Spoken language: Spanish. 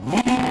Mm-hmm.